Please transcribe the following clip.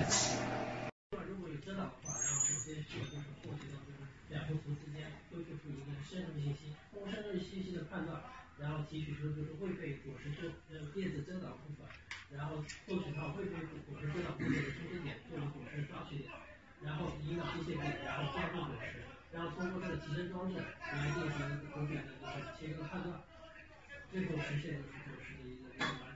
如果如果有遮挡的话，然后首先选是获取到，就是两幅图之间，绘制出一个深入信息，通过深信息的判断，然后提取出就是未被左十字呃子遮挡部分，然后获取到未被左十遮挡部分的出生点作为左十抓取点。然后引这些点，然后交互左十，然后通过这个提升装置来进行一个点的一个切割判断，最后实现就是果实的一个。